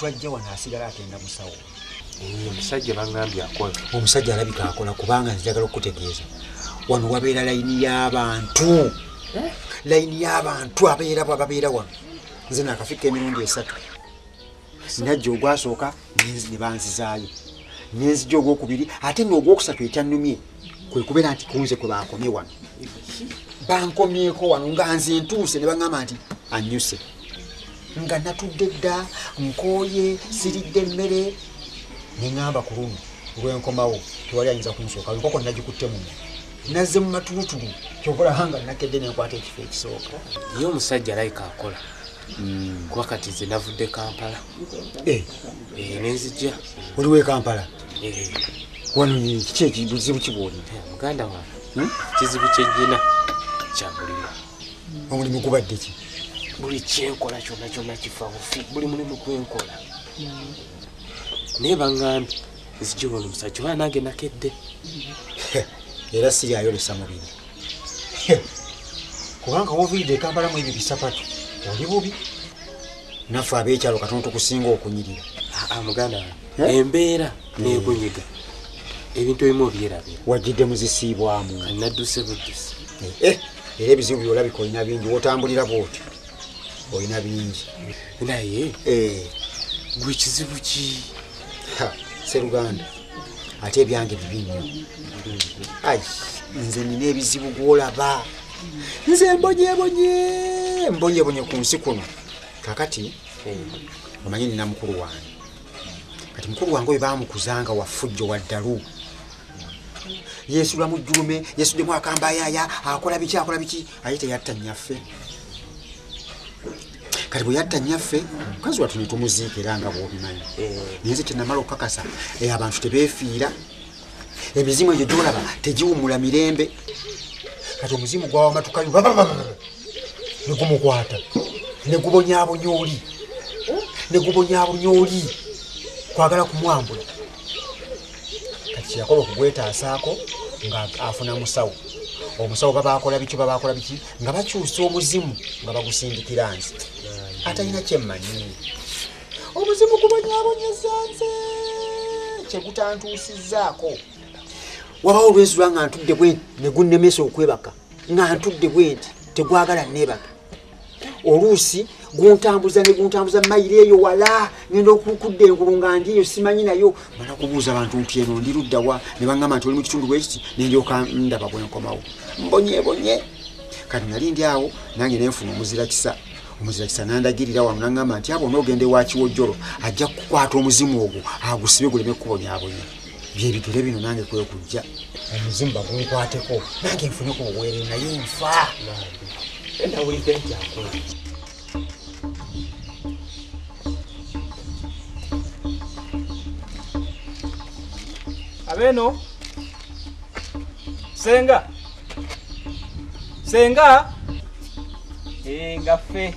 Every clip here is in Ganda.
omuntu ajja wano asigala atenda musawo. Eh, omusajja baŋŋambye akola. Omusajja alabika akola kubanga nzijagala okutegeeza wano wabeera layini y'abantu. Layini y'abantu abeera babeera wano. Nze nakafika emirundi esatu. Najja ogwasooka ne banzizaayo. Nenzija ogwokubiri ate noogwokusatu ekyannumye kwe kubeera nti kunze kwe bankomye wano. Bankomyeko wano nga nze ntuuse ne baŋŋamba nti anyuse nga natudde dda nkooye siridde emmere. Neŋŋamba ku luno olwenkomawo tewali ayinza kunsooka enkoko nagikutte mumu nazze mu matulutulu kyobalaba nga nakedde nenkwata ekifo ekisooka. Ye omusajja alayika akola. Kuba kati nze navudde kampala. Eh, Eh, nenzijja oliwo e kampala? Eh, wano kiki ekibuzibu kibwolire eh, muganda wange. Kizibu kyennyina kya mulimu omulimu gubadde ki buli kyenkola kyonna kyonna kifa bufi buli mulimu gwenkola. Naye baŋŋambye nzijja olwo omusajja oba nange nakedde. Era siri ayolesa mubiri kubanga woviridde ekampalamu ebyo bisapatu oli bubi. Naffe ab'ekyalo katono tukusinga okunyirira. Ah, ah, muganda Eh? embeera neegunyiga ebintu ebimu obyerabira wajjidde muzisiibwamu. Nadduse budduse. Eh, era ebizibu byolabika olina bingi wotambulira bwotyo olina bingi. Naye Eh, gwe kizibu ki? Seruganda. Ate ebyange bibi nnyo. Ai nze nina ebizibu gwolaba. Nze mbonyebonye mbonyebonye ku nsi kuno. Kakati omanyi nina mukulu wange. Kati mukulu wange oyo bamukuzanga wafujjo waddalu yesula mu jjulume yesuddemu akambayaya akola biki akola biki? Aye teyatta nnyaffe kati bwe yatta nnyaffe mukazi wattu netumuziika era nga bwobimanyi. Naye nze tenamala okukakasa eh, abantu tebeefiira. Emizimu egyo gyolaba tegiwumula mirembe. Kati omuzimu gwawamatukayo negumukwata negubonyabonya oli negubonyabonya oli kwagala kumwambula kati kyeyakola okugwetaasaako nga afuna musawo omusawo babakola biki babakola biki nga bakyusa omuzimu nga bagusindikira nsi atalina kyemmanyi omuzimu gubonyabonyeza nze kyegutantuusizzaako wabawo olwensula nga ntudde bwe nti negunnemesa okwebaka nga ntudde bwe nti tegwagala nebaka oluusi guntambuza neguntambuza mayiro eyo wala ngenda okukudda engulu nga ndi eyo simanyi nayo. Mala kubuuza abantu nti eno ndi luddawa ne baŋŋamba nti oli mu kitundu bwekiti? Nendyoka ndaba bwenkomawo mbonyebonye kati nali ndi awo nange nenfuna omuzira kisa omuzira kisa nandagirira wano naŋŋamba nti abo onoogenda ewakiwojjolo ajja kukwata omuzimu ogwo agusibe guleme kubonyabonya byebigere bino nange kwekujja omuzimu bagunkwateko nange nfune ku buweerero naye nfa. Nawulidde nti akola abeeno senga? Senga? Nga ffe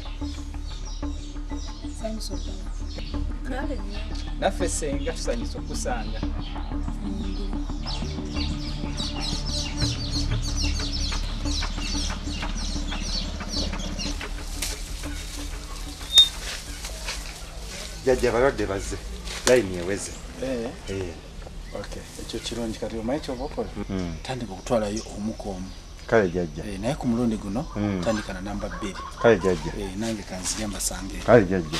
naffe senga tusanyusa okusanga. Jajja balwadde bazze. Layini eweze ekyo kirungi kati omanyi kyoba okola tandika okutwalayo omuka omu. Kale jajja. Eh, naye ku mulundi guno Mm. tandika na namba bbiri. Kale jajja. Eh, nange kanzija mbasange. Kale jajja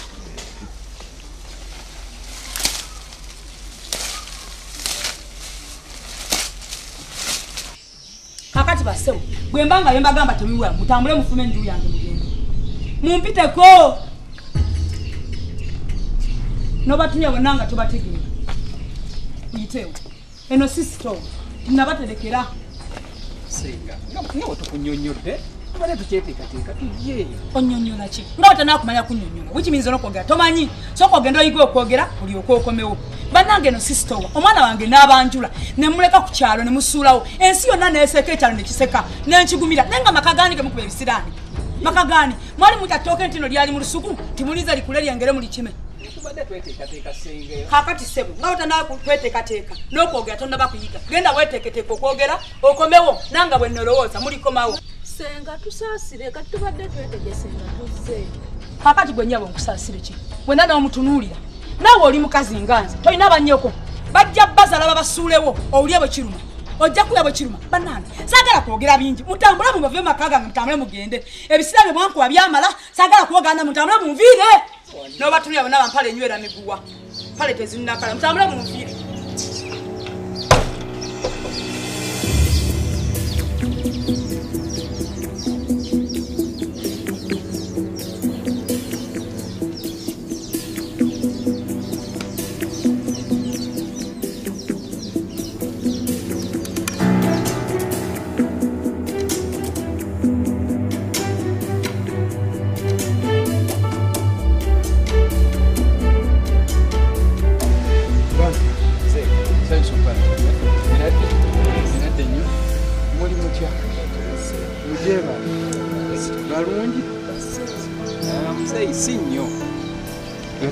kakati basewo bwe mba nga bye mbagamba tebiwula mutambule mufume enju yange mugende. Mumpiteko! Nobatumya bonna nga tobategeera uyitewo eno sisito tinabaterekera senga nga wetukunyonyodde tubale tukyeteekateeka tujye onyonyola ki? Nga watanakumanya kunyonyola wikiyinza nokwogera tomanyi soka ogenda oyiga okwogera olyoka okomewo bannange eno sisitowa omwana wange n'abanjula nemuleka ku kyalo nemusuulawo ensi yonna neeseka ekyalo nekiseka nenkigumira naye nga maka gani gemukuba ebisiraani? Maka gani mwali mutya ttooke ntino lyali mu lusuku timulize likule lyengere muli kime? Tubadde tweteekateeka senga kakati sebo nga otanawe kweteekateeka n'okwogera tonaba kuyiga genda weteeketeeka okwogera okomewo nanga bwe nolowooza mulikomawo senga tusaasire kati tubadde twetegese nga tuzze kakati gwe nyabo nkusaasire ki? Bwena nawe mutunuulira naawe oli mukazi nga nze tolina banyoko bajja bazala babasuulewo owulye bwe kiruma. Ojja kulya bwe kiruma. Bannange saagala kwogera bingi. Mutambule mubave mumaka gange mutambule mugende. Ebisira bye mwankuba byamala saagala kwogana mutambule munviire nobatulira bonna bampale enywera miguwa. Pale tezinnakala mutambule munviire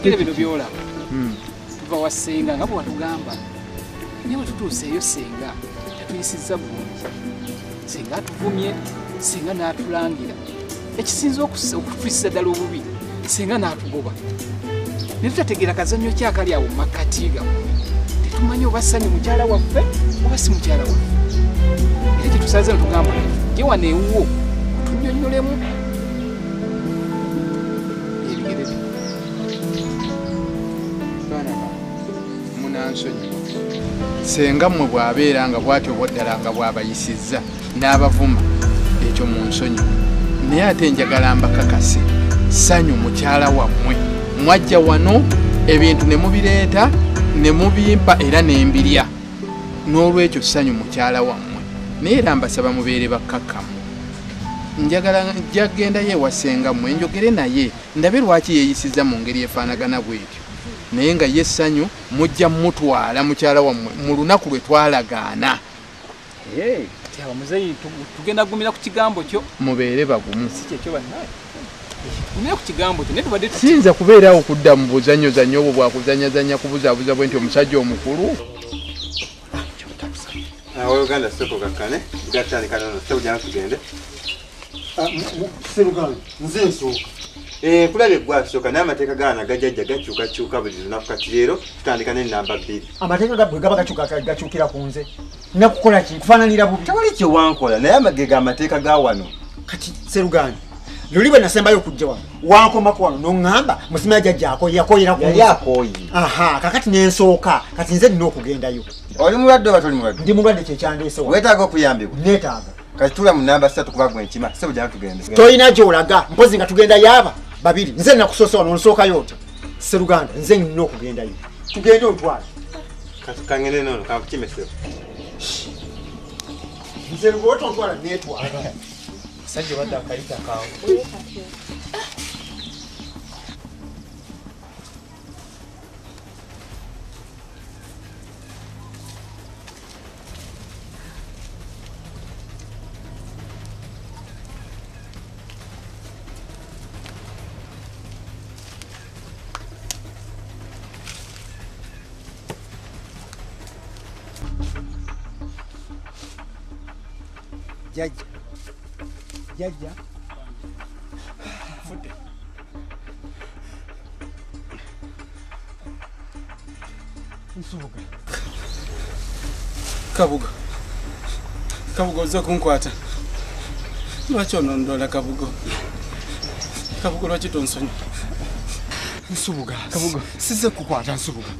ekire bino byolaba tuva wa senga nga bwe watugamba naye bwe tutuuseeyo senga yatuyisizza bulungi. Senga atuvumye senga n'atulangira. Ekisinza okutuyisiza ddala obubi senga n'atugoba. Ne tutategeera kazannyo kyakali awo mu makkati gammwe tetumanyi oba ssanyu mukyala waffe oba si mukyala waffe. Era kyetusaze netugamba je wano ewuwo munansonyi senga mmwe bw'abeera nga bw'atyo bwoddala nga bw'abayisizza n'abavuma ekyo mu nsonyi. Naye ate njagala mbakakase ssanyu mukyala wammwe. Mwajja wano ebintu ne mubireeta ne mubimpa era ne mbirya. N'olwekyo ssanyu mukyala wammwe. Naye era mbasaba mubeere bakkakkamu. Njagala nja kgendayo ewasenga mmwe njogere naye. Ndabe lwaki yeeyisiza mu ngeri efaanagana bwetyo naye nga ye essanyu mujja mutwala mukyala wammwe mu lunaku lwe twalagaana. Ti awo muzeeyi tu- tugenda gumira ku kigambo kyo. Mubeere bagumu. Si kyekyo bannaye. Gumira ku kigambo kyo naye tubadde tu- siyinza kubeerawo kudda mu buzanyozanyo obwo bwakuzanyazanya kubuzaabuza bwe nti omusajja omukulu. Awo uganda soko kakkane gatandika nono sebujana tugende nze nsooka Eh, kulabye gwasooka naye amateeka gaana gajajja gakyukakyuka buli lunaku kati leero tutandika nenamba bbiri. Amateeka ga- bwe gaba gakyukira ku nze nakukola ki? Nkufaananira bubi. Tewali kyewankola naye amagega amateeka ga wano. Kati seruganda luli bwe nasembayo okujja wano. Wankomako wano noŋŋamba musimira jajjaako yakoyera ku yali nze. akooyi aha kakati nensooka kati nze nina okugendayo. Oli mulwadde oba toli mulwadde? Ndi mulwadde kyekyandeese wano. Weetaaga okuyambibwa? Neetaaga. Kati tula mu namba ssatu kuba gwe nkima sebujana tugende tolina gyolaga mpozi nga tugenda yaaba babiri nze nakusoosa wano onsookayo ota seruganda nze nina okugendayo. Tugende otwale kati kangende nono kakukimesero nze lwota ontwala neetwala. Sajja badde akayita kangu jajja nsubuga. Kabugo. Kabugo ozze kunkwata lwaki onondola kabugo? Kabugo lwaki tonsonyi? Nsubuga. Kabuga size kukwata nsubuga.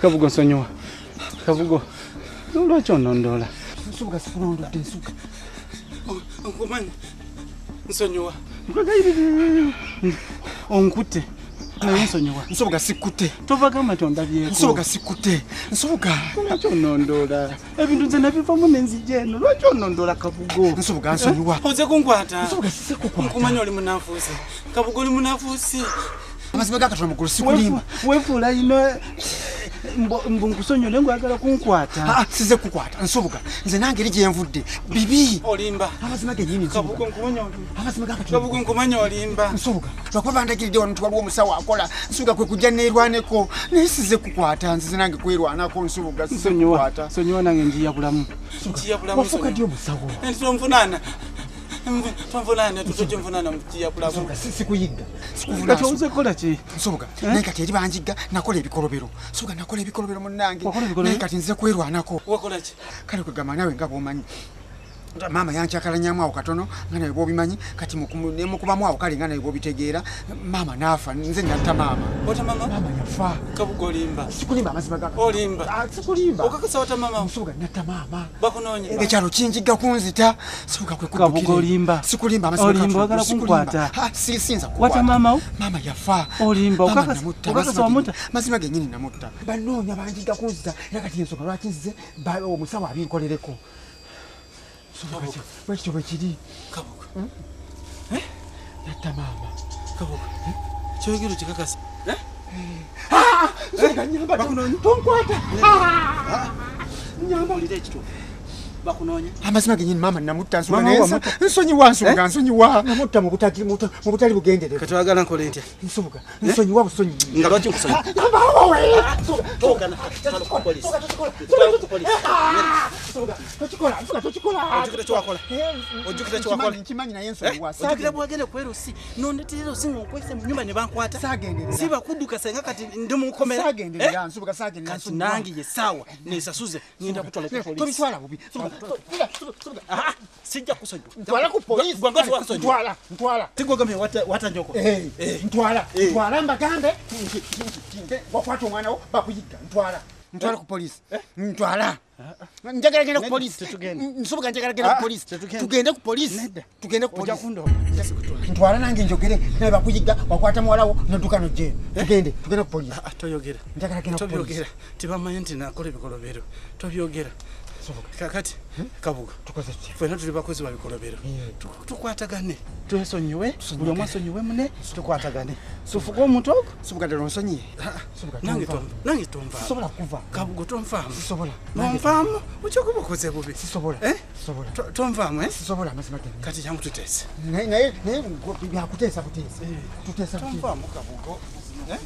Kabugo nsonyiwa. Kabugo. Lwaki onondola nsubuga sikulondodde nsubuga nkumanyi nsonyiwa. Onkutte. Naye nsonyiwa nsubuga sikkute tovagamba nti ondabyeko nsubuga sikkute nsubuga lwaki onondola? Ebintu nze nabivamu nenzija eno lwaki onondola kabugo? Nsubuga nsonyiwa. Oze kunkwata. Nsubuga size kukwata. Nkumanyi oli munafuusi kabugo oli munafuusi amazima gakatono mugulu sikulimba wefuula ino mbu nkusonyole ngwagala kunkwata. Ah, size kukwata. Nsubuga. Nze nange eri gyenvudde bibi. Olimba. Amazima genyini kabugo nsubuga nkumanya olimba. Nsubuga. Lwakuba bandagiridde wano nti waliwo omusawo akola. Nsubuga kwe kujja neerwaneko naye size kukwata. Nzize nange kwerwanako nsubuga. Nsonyiwa. nange njiya bulamu. Njiya bulamu wafuuka ddi omusawo? Nti tonvunaana tonvunane tutojemvunana mukiyabulamu sikuyigga kati kukola ki? Nsoboga naye kati eri banjigga nakola ebikolobero. Soboga nakola ebikolobero ebikolobero? naye kati nze kwerwanako. Wakola ki? Kale kwegamba nawe nga bwomanyi maama yankyakalanyamu awo katono nga nawe bwobimanyi kati mukumu- ne mukubamu awo kale nga nawe bwobitegeera maama naafa nze natta maama wata mama? Maama yafa kabuga olimba. Sikulimba amazima ga olimba. Ah, sikulimba. Okakasa wata mama? Nsoboga natta maama bakunonye ekyalo kinjigga kunzita soboga kwe Kabuga kuddukira. olimba. sikulimba amazima Olimba, ga- oyagala sikulimba. kunkwata. Ah, si- siyinza Wata kukwata. maama wo? maama yafa. Olimba, Maama okakasa- namutta, okakasa mazima wamutta? gennyini- mazima genyini namutta. Banoonya banjigga kunzita era kati ensonga lwaki nze ba- omusawo abinkolereko. Soboga ki- bwekityo bwekiri yatta maama kyoyogero kikakasa nyamba. Tonkwata ah, nyamba. Bakunoonya amazima genyini maama namutta nsonga Maama naye wo nsa- wamutta? nsonyiwa nsonga nsonyiwa namutta mu butali- mu buta- mu butali bugenderevu kati wagala nkole ntya nsoboga nsonyiwa busonyi nga lwaki nkusonyi ojjukira kyewakola ojjukira kyewakola nkimanyi naye nsonyiwa ojjukira bwagenda kwerusi nondeterera osinga nkwese mu nyumba ne bankwata Saagenderera. sibakudduka senga kati ndi mukomera sagenderera nsoboga sagenderera kati nange yesaawa nesasuze ngenda kutwala ku polisi tobitwala bubi Aha, sijja kusonyiwa ntwala ku polisi Gwe- gwe tewasonyiwa. ntwala ntwala tigogamye watanjoko Eh, ntwala ntwala mbagambe wakwata omwana wo bakuyigga ntwala ntwala ku polisi ntwala njagala genda ku polisi nsoboga njagala genda ku polisi tugende ku polisi tugende ku polisi ntwala nange njogere naye bakuyigga wakwata muwala wo nodduka nojjeeno tugende tugende ku polisi toyogera njagala genda ku polisi tibamanyi nti nakola ebikolobero tobyogera kakati kabuga tukoze ki fena tuli bakozi ba bikolobero Tu- tukwatagane twesonyiwe buli omu asonyiwe mune? Tukwatagane sufuga omuntu ogwo soboga ddala onsonyiye soboga nange tonva. tom- nange tonvaamu sobola kuva. Kabuga tonvaamu sisobola. Nange nonvaamu okyokuba okoze bubi? Eh? sisobola. To- tonvaamu eh? kati jangu tuteese naye byakuteesa buteesa tuteesa buteesa tonvaamu kabuga Eh?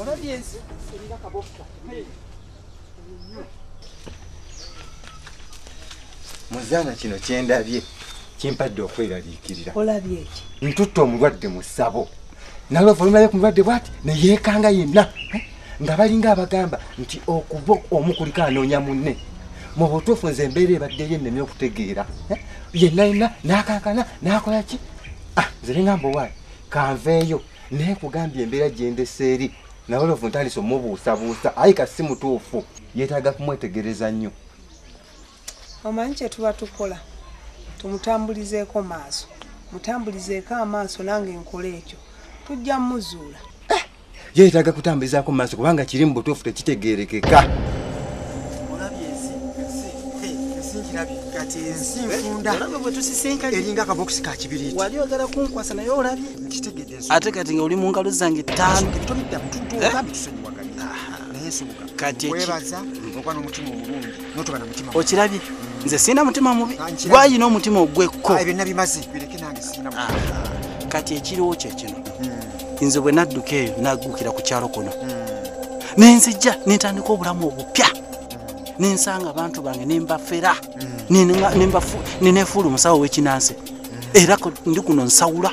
olabye ensi eringa kabofuka muzaana kino kyendabye kimpadde okweraliikirira olabye eki ntutta omulwadde mu ssabo. Nawe olumaye ku mulwadde bwati neyeekanga yenna. Eh, nga balinga abagamba nti okuva omu kuliko anoonya munne. Mu butuufu nze embeera ebaddeyo enneme okutegeera. Eh, yenna yenna n'akankana n'akola ki? Ah, nze neŋamba owaayi kanveeyo. Naye kugambye embeera gyendesa eri nawe lovu ntandise omubuusabuusa. Aye kasi si mutuufu. Yeetaaga kumwetegereza nnyo omanyi kye tuba tukola? Tumutambulizeeko maaso. Mutambulizeeko amaaso nange nkola ekyo. Tujja muzuula yeetaaga kutambulizaako maaso kubanga kiri mu butuufu tekitegeerekeka. Kati ensi nfunda. bwe tusisinkanye eringa akabokisi ka kibiriiti. Wali oyagala kunkwasa naye olabye? Kitegedde ensi. Ate kati nga oli mu ngalo zange ttaano. Tobiddamu tutuogambi tusonyiwaganya eki- webaza oba n'omutima omulungi notoba na mutima okirabye nze sirina mutima mubi. Ah, gwayina omutima ogwekko. Ah, ebyo nabimaze bireke nange sirina mutima. kati ekiriwo kyekino nze bwe nadduka eyo naggukira ku kyalo kuno. Nenzijja nentandika obulamu obupya. Nensanga abantu bange nembafera nenefuula omusawo w'ekinansi. Era ndi kuno nsawula.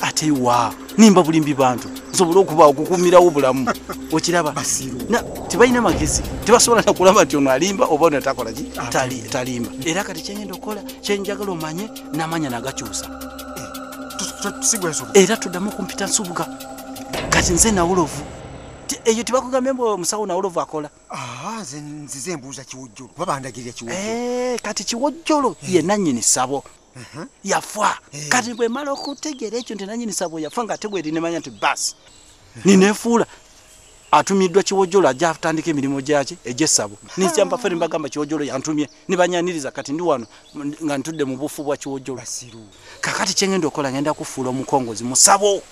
Ate wa nimba bulimbi bantu nsobole okuba okukumirawo obulamu. Okiraba tebalina magezi. Tebasobola nakulaba nti ono alimba oba ono takolaki Tali- talimba. Era kati kyengenda okukola kyenjagala omanye namanya nagakyusa. Era tuddamu okumpita nsubuga kati nze nawulovu Ti- eyo tebakugambye mbu omusawo nawulovu akola? Ah, nzize embuuza kiwujjolo kuba bandagirira kiwujjolo Eh, kati kiwojjolo ye nanyini sabo yafa. Kati bwe mala okutegeera ekyo nti nanyini sabo yafa nga tegweri nemanya nti basi ninefuula atumiddwa kiwojjolo ajja atandika emirimu gyaki egyessabo. Nikyamba ffe nembagamba kiwojjolo yantumye. Nibanyaniriza kati ndi wano nga ntudde mu bufu bwa kiwojjolo basiru. Kakati kyengenda okukola ngenda kufuula omukongozi. Musabo!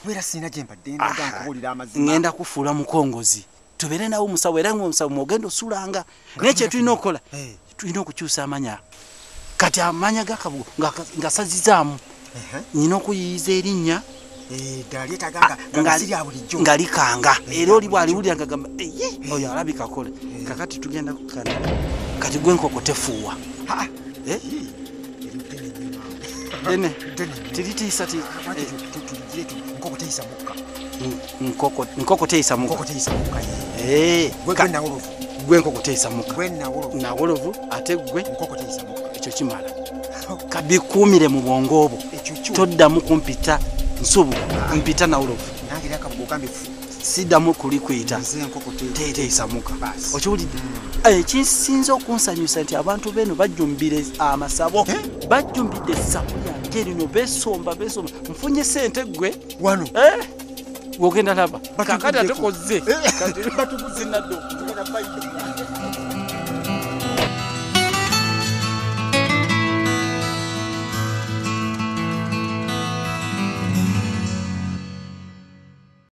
Ngenda kufuula mukongozi tubeere nawe omusawo era nga. Omusawo mwogenda osulanga naye kyetulina okukola? Eh. tulina okukyusa amanya kati amanya gakabugo ngasazizaamu nyina okuyiyiza erinnya Eh, lyetaaga nga likanga. Era oli bwaliwulira nga gamba eye oyo alabika kole kakati tugenda kukana kati gwe enkoko tefuuwa. Ah, Eh? eri mutene nnyo naawe. ddene tiritiisa ti nkoko teyisa mukka. Muka mukka. Eh, gwe enkoko teyisa muka gwenawolovu nawolovu ate gwe? Nkoko teyisa mukka ekyo kimala. Kabikuumire mu bwongo obwo. Toddamu kumpita. Nsubu mpita era akabugo gambe siddamu kulikwita. Nze enkoko te- teteesa muka. Basi. okiwulidde? Ekisinza okunsanyusa nti abantu beno bajjumbire amasabo. Bajjumbidde essabu lyange erino besomba besomba. Nfunye sente gwe wano? Eh, wogenda laba. Kakati ate Eh. kati bayiro